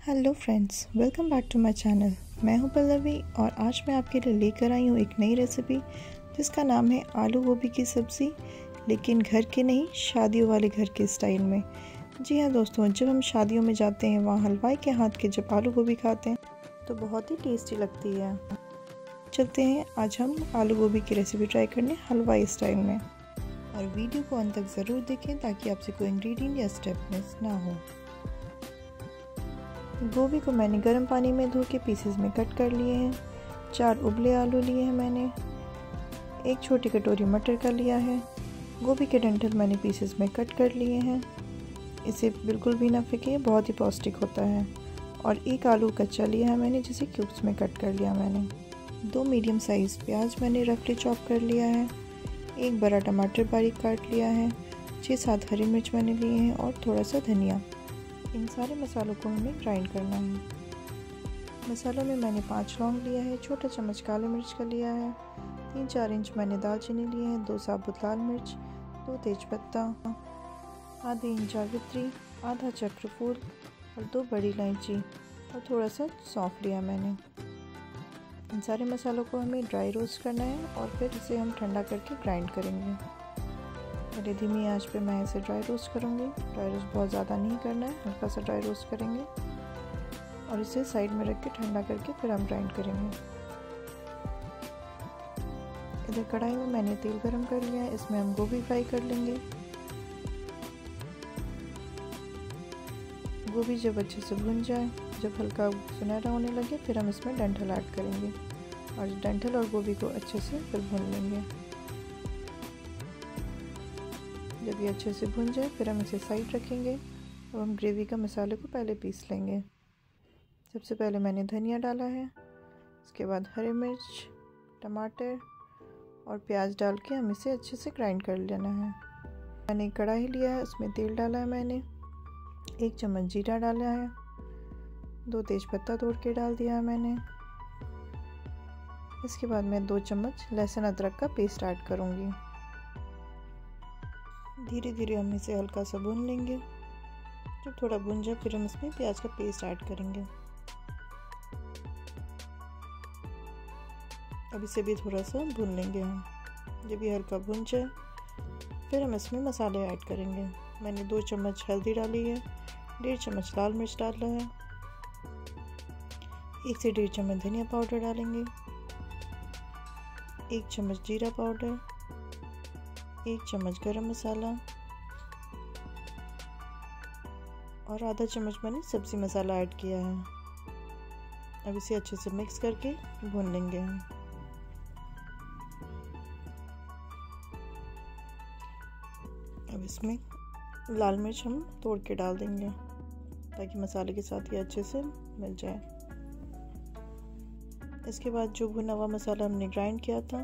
Hello friends welcome back to my channel मैं हूँ पल्लवी और आज मैं आपके लिए लेकर आई हूँ एक नई रेसिपी जिसका नाम है आलू गोभी की सब्ज़ी, लेकिन घर के नहीं, शादियों वाले घर के स्टाइल में। जी हाँ दोस्तों, जब हम शादियों में जाते हैं, वहाँ हलवाई के हाथ के जब आलू गोभी खाते हैं तो बहुत ही टेस्टी लगती है। चलते हैं, आज हम आलू गोभी की रेसिपी ट्राई करने हलवाई स्टाइल में। और वीडियो को अंत तक ज़रूर देखें ताकि आपसे कोई इंग्रेडिएंट या स्टेप मिस ना हो। गोभी को मैंने गर्म पानी में धो के पीसेस में कट कर लिए हैं। चार उबले आलू लिए हैं मैंने। एक छोटी कटोरी मटर का लिया है। गोभी के डंठल मैंने पीसेस में कट कर लिए हैं। इसे बिल्कुल भी ना फेंके बहुत ही पौष्टिक होता है। और एक आलू कच्चा लिया है मैंने, जिसे क्यूब्स में कट कर लिया मैंने। दो मीडियम साइज़ प्याज मैंने रफली चॉप कर लिया है। एक बड़ा टमाटर बारीक काट लिया है। छः सात हरी मिर्च मैंने लिए हैं और थोड़ा सा धनिया। इन सारे मसालों को हमें ग्राइंड करना है। मसालों में मैंने पाँच लौंग लिया है, छोटा चम्मच काले मिर्च का लिया है, तीन चार इंच मैंने दालचीनी लिए हैं, दो साबुत लाल मिर्च, दो तेज पत्ता, आधी इंच जावित्री, आधा चक्र फूल और दो बड़ी इलायची और थोड़ा सा सौंफ लिया मैंने। इन सारे मसालों को हमें ड्राई रोस्ट करना है और फिर इसे हम ठंडा करके ग्राइंड करेंगे। पहले धीमी आँच पे मैं इसे ड्राई रोस्ट करूँगी। ड्राई रोस्ट बहुत ज़्यादा नहीं करना है, हल्का सा ड्राई रोस्ट करेंगे। और इसे साइड में रख के ठंडा करके फिर हम ग्राइंड करेंगे। इधर कढ़ाई में मैंने तेल गरम कर लिया है, इसमें हम गोभी फ्राई कर लेंगे। गोभी जब अच्छे से भुन जाए, जब हल्का सुनहरा होने लगे, फिर हम इसमें डंठल ऐड करेंगे। और डंठल और गोभी को अच्छे से फिर भून लेंगे। जब ये अच्छे से भुन जाए, फिर हम इसे साइड रखेंगे और हम ग्रेवी का मसाले को पहले पीस लेंगे। सबसे पहले मैंने धनिया डाला है उसके बाद हरी मिर्च, टमाटर और प्याज डाल के हम इसे अच्छे से ग्राइंड कर लेना है। मैंने कढ़ाई लिया है, उसमें तेल डाला है मैंने, एक चम्मच जीरा डाला है, दो तेज पत्ता तोड़ के डाल दिया है मैंने। इसके बाद मैं दो चम्मच लहसुन अदरक का पेस्ट ऐड करूँगी। धीरे धीरे हम इसे हल्का सा भून लेंगे। जब थोड़ा भुन जाए, फिर हम इसमें प्याज का पेस्ट ऐड करेंगे। अब इसे भी थोड़ा सा भून लेंगे हम। जब ये हल्का भुन जाए, फिर हम इसमें मसाले ऐड करेंगे। मैंने दो चम्मच हल्दी डाली है, डेढ़ चम्मच लाल मिर्च डाला है। एक से डेढ़ चम्मच धनिया पाउडर डालेंगे। एक चम्मच जीरा पाउडर। एक चम्मच गरम मसाला और आधा चम्मच मैंने सब्ज़ी मसाला ऐड किया है। अब इसे अच्छे से मिक्स करके भून लेंगे हम। अब इसमें लाल मिर्च हम तोड़ के डाल देंगे, ताकि मसाले के साथ ये अच्छे से मिल जाए। इसके बाद जो भुना हुआ मसाला हमने ग्राइंड किया था,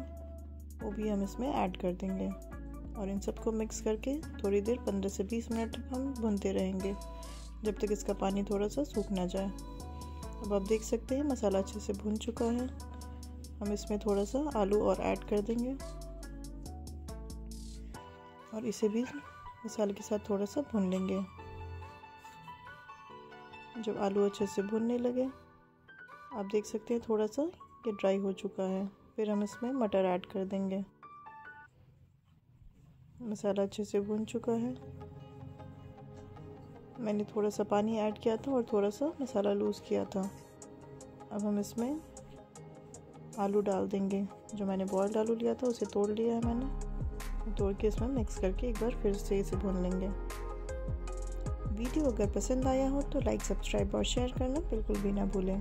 वो भी हम इसमें ऐड कर देंगे। और इन सबको मिक्स करके थोड़ी देर 15 से 20 मिनट तक हम भूनते रहेंगे, जब तक इसका पानी थोड़ा सा सूख ना जाए। अब आप देख सकते हैं, मसाला अच्छे से भुन चुका है। हम इसमें थोड़ा सा आलू और ऐड कर देंगे। और इसे भी मसाले के साथ थोड़ा सा भून लेंगे। जब आलू अच्छे से भुनने लगे, आप देख सकते हैं थोड़ा सा ये ड्राई हो चुका है। फिर हम इसमें मटर ऐड कर देंगे। मसाला अच्छे से भुन चुका है। मैंने थोड़ा सा पानी ऐड किया था और थोड़ा सा मसाला लूज़ किया था। अब हम इसमें आलू डाल देंगे। जो मैंने बॉयल्ड आलू लिया था, उसे तोड़ लिया है मैंने। तोड़ के इसमें मिक्स करके एक बार फिर से इसे भून लेंगे। वीडियो अगर पसंद आया हो तो लाइक सब्सक्राइब और शेयर करना बिल्कुल भी ना भूलें।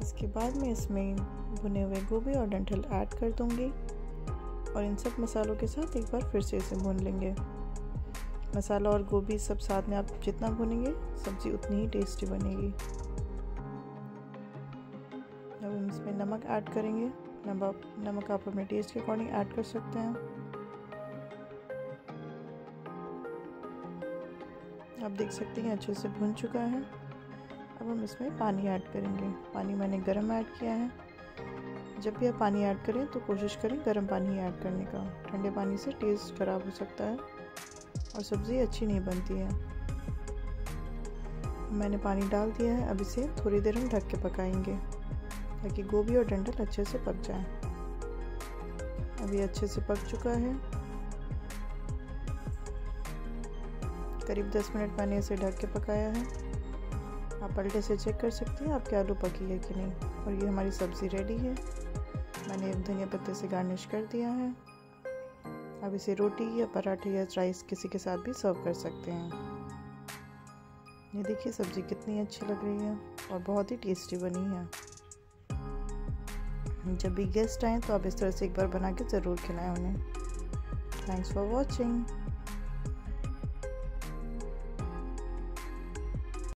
इसके बाद मैं इसमें भुने हुए गोभी और डंठल ऐड कर दूँगी। और इन सब मसालों के साथ एक बार फिर से इसे भून लेंगे। मसाला और गोभी सब साथ में आप जितना भुनेंगे, सब्ज़ी उतनी ही टेस्टी बनेगी। अब हम इसमें नमक ऐड करेंगे। नमक नमक आप अपने टेस्ट के अकॉर्डिंग ऐड कर सकते हैं। आप देख सकते हैं अच्छे से भुन चुका है। अब हम इसमें पानी ऐड करेंगे। पानी मैंने गर्म ऐड किया है। जब भी आप पानी ऐड करें तो कोशिश करें गर्म पानी ऐड करने का। ठंडे पानी से टेस्ट ख़राब हो सकता है और सब्ज़ी अच्छी नहीं बनती है। मैंने पानी डाल दिया है, अब इसे थोड़ी देर हम ढक के पकाएँगे ताकि गोभी और डंडल अच्छे से पक जाए। अभी अच्छे से पक चुका है। करीब 10 मिनट मैंने इसे ढक के पकाया है। आप पलटे से चेक कर सकते हैं आपके आलू पकी है कि नहीं और ये हमारी सब्ज़ी रेडी है। मैंने धनिया पत्ते से गार्निश कर दिया है। अब इसे रोटी या पराठे या राइस किसी के साथ भी सर्व कर सकते हैं। ये देखिए सब्ज़ी कितनी अच्छी लग रही है और बहुत ही टेस्टी बनी है। जब भी गेस्ट आए तो आप इस तरह से एक बार बना के ज़रूर खिलाएँ उन्हें। Thanks for watching